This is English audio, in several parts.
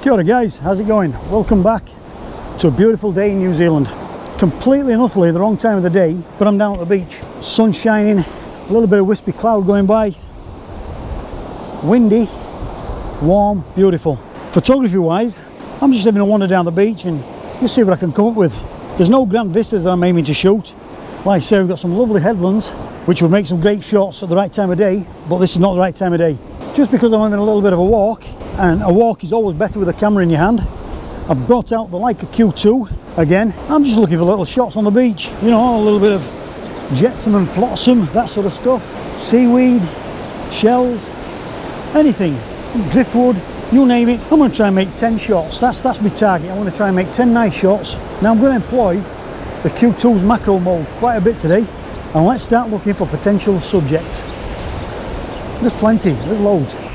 Kia ora guys, how's it going? Welcome back to a beautiful day in New Zealand. Completely and utterly the wrong time of the day, but I'm down at the beach. Sun shining, a little bit of wispy cloud going by. Windy, warm, beautiful. Photography wise, I'm just having a wander down the beach and just see what I can come up with. There's no grand vistas that I'm aiming to shoot. Like I say, we've got some lovely headlands, which would make some great shots at the right time of day, but this is not the right time of day. Just because I'm having a little bit of a walk, and a walk is always better with a camera in your hand. I've brought out the Leica Q2 again. I'm just looking for little shots on the beach. You know, a little bit of jetsam and flotsam, that sort of stuff. Seaweed, shells, anything. Driftwood, you name it. I'm going to try and make 10 shots. That's, that's my target. I want to try and make 10 nice shots. Now I'm going to employ the Q2's macro mode quite a bit today. And let's start looking for potential subjects. There's plenty, there's loads.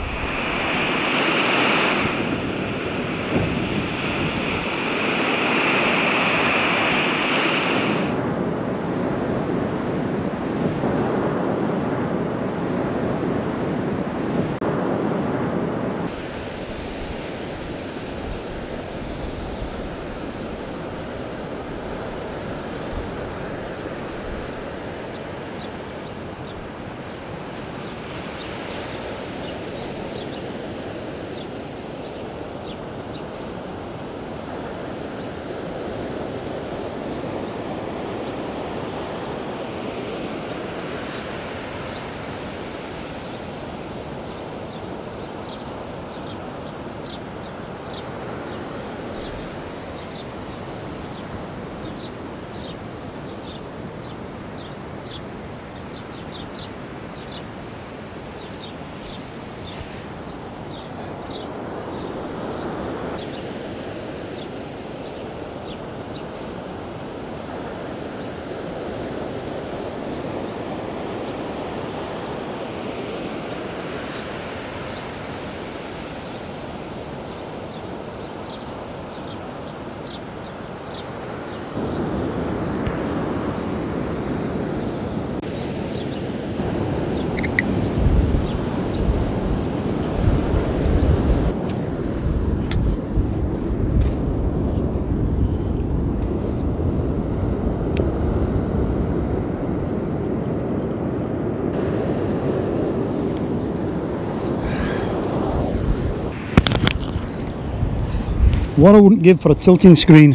What I wouldn't give for a tilting screen.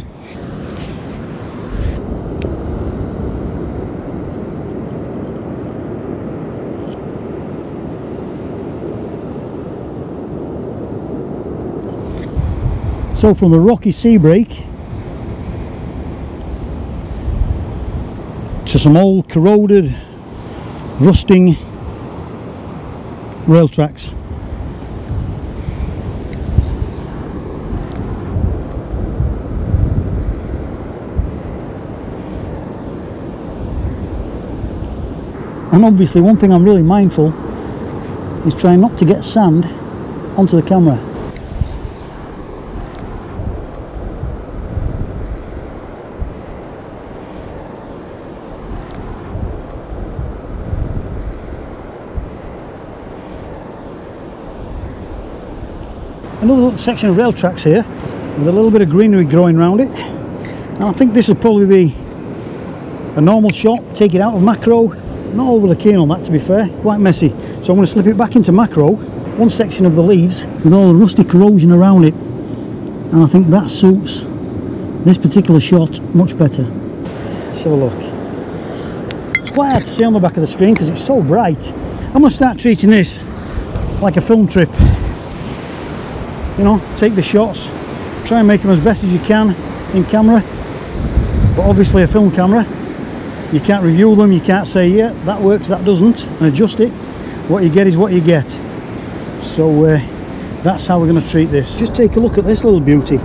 So from the rocky sea break to some old corroded, rusting rail tracks. And obviously one thing I'm really mindful is trying not to get sand onto the camera. Another section of rail tracks here with a little bit of greenery growing around it. And I think this will probably be a normal shot take it out of macro not overly keen on that to be fair, quite messy. So I'm going to slip it back into macro, one section of the leaves with all the rusty corrosion around it. And I think that suits this particular shot much better. Let's have a look. It's quite hard to see on the back of the screen because it's so bright. I'm going to start treating this like a film trip. You know, take the shots, try and make them as best as you can in camera. But obviously a film camera you can't review them you can't say yeah that works that doesn't and adjust it. What you get is what you get. So uh, that's how we're going to treat this. Just take a look at this little beauty.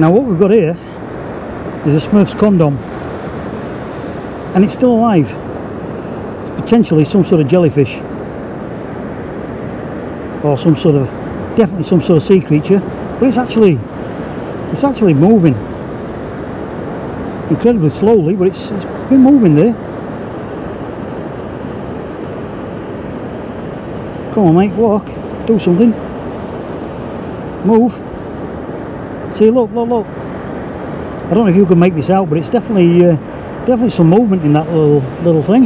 Now what we've got here is a Smurf's condom. And it's still alive. It's potentially some sort of jellyfish. Or some sort of definitely some sort of sea creature but it's actually it's actually moving. Incredibly slowly but it's, it's been moving there. Come on mate walk do something. Move. See look look look. I don't know if you can make this out but it's definitely uh, definitely some movement in that little little thing.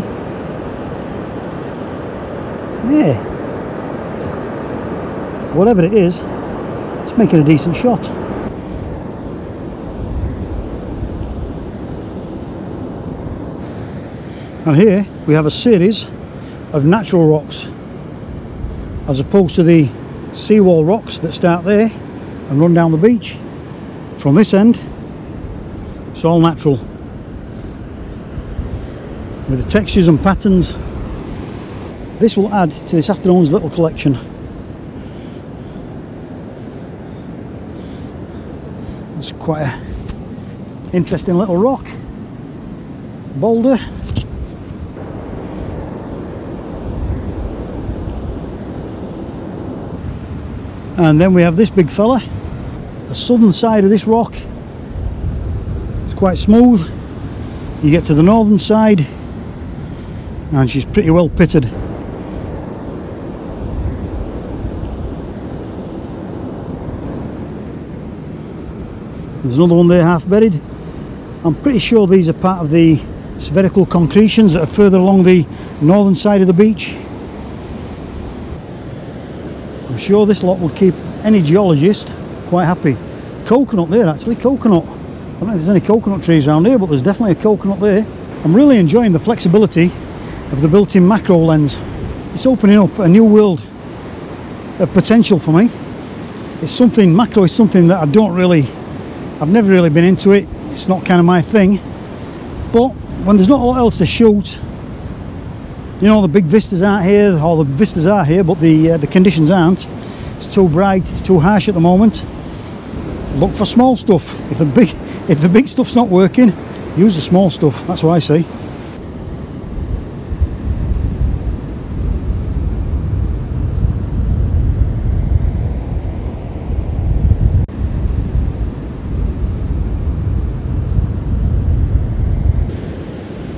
Yeah. Whatever it is, it's making a decent shot. And here we have a series of natural rocks as opposed to the seawall rocks that start there and run down the beach. From this end, it's all natural. With the textures and patterns, this will add to this afternoon's little collection. It's quite a interesting little rock, boulder. And then we have this big fella. The southern side of this rock It's quite smooth. You get to the northern side and she's pretty well pitted. There's another one there half buried. I'm pretty sure these are part of the spherical concretions that are further along the northern side of the beach. I'm sure this lot would keep any geologist quite happy. Coconut there actually, coconut. I don't know if there's any coconut trees around here, but there's definitely a coconut there. I'm really enjoying the flexibility of the built-in macro lens. It's opening up a new world of potential for me. It's something, macro is something that I don't really I've never really been into it. It's not kind of my thing. But when there's not a lot else to shoot, you know, the big vistas aren't here, all the vistas are here, but the uh, the conditions aren't. It's too bright, it's too harsh at the moment. Look for small stuff. If the big if the big stuff's not working, use the small stuff. That's what I say.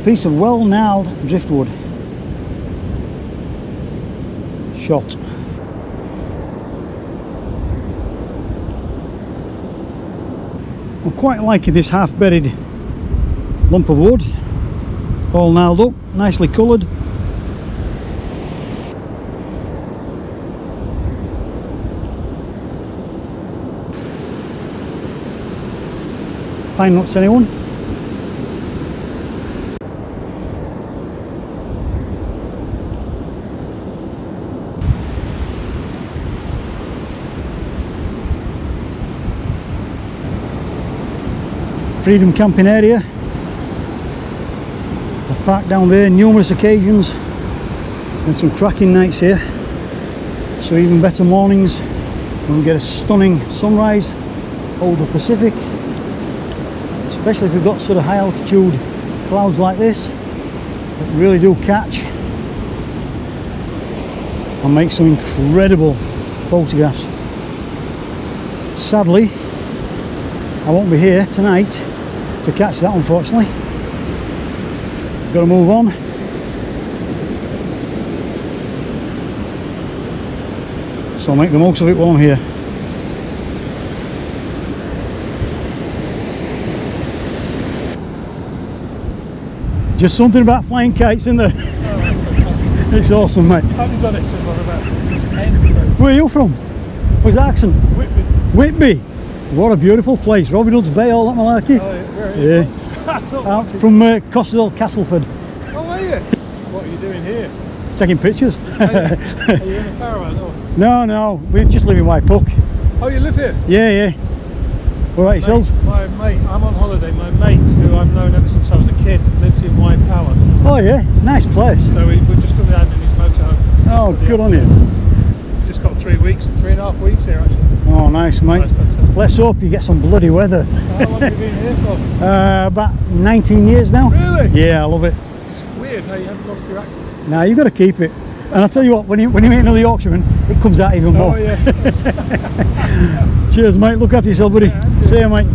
Piece of well gnarled driftwood. Shot. I'm quite liking this half buried lump of wood, all gnarled up, nicely coloured. Pine nuts anyone? Freedom camping area. I've parked down there numerous occasions and some cracking nights here. So even better mornings when we get a stunning sunrise over the Pacific. Especially if we've got sort of high altitude clouds like this that really do catch and make some incredible photographs. Sadly, I won't be here tonight to catch that unfortunately. Got to move on. So I'll make the most of it while I'm here. Just something about flying kites, isn't there? Oh, it's awesome, mate. I haven't done it since I was about 10. So. Where are you from? Where's the accent? Whitby. Whitby. What a beautiful place. Robin Hood's Bay, all that malarkey. Oh, yeah. Yeah. from uh, Castleford. Oh, are you? What are you doing here? Taking pictures. are, you, are you in a caravan? Or? No, no, we're just live in White Puck. Oh, you live here? Yeah, yeah. What about yourselves? My mate, I'm on holiday. My mate, who I've known ever since I was a kid, lives in White Power. Oh, yeah, nice place. So we, we've just come down in his motorhome. Oh, good on you. Three weeks, three and a half weeks here actually. Oh, nice, mate. Nice, Let's hope you get some bloody weather. How long have you been here for? Uh, about 19 years now. Really? Yeah, I love it. It's weird how you haven't lost your accent. Now you've got to keep it. And I'll tell you what, when you when you meet another Yorkshireman, it comes out even more. Oh, yes. Cheers, mate. Look after yourself, buddy. Yeah, See you, mate.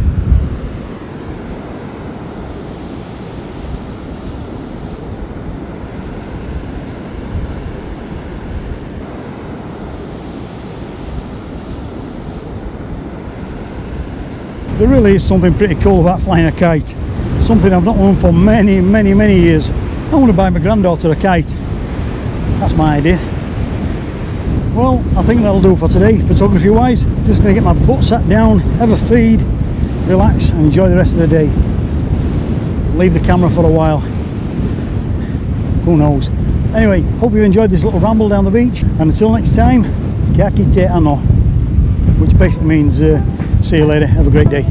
Really is something pretty cool about flying a kite. Something I've not done for many, many, many years. I want to buy my granddaughter a kite. That's my idea. Well, I think that'll do for today, photography wise. Just going to get my butt sat down, have a feed, relax and enjoy the rest of the day. Leave the camera for a while. Who knows? Anyway, hope you enjoyed this little ramble down the beach. And until next time, ka kite ano. Which basically means uh, see you later. Have a great day.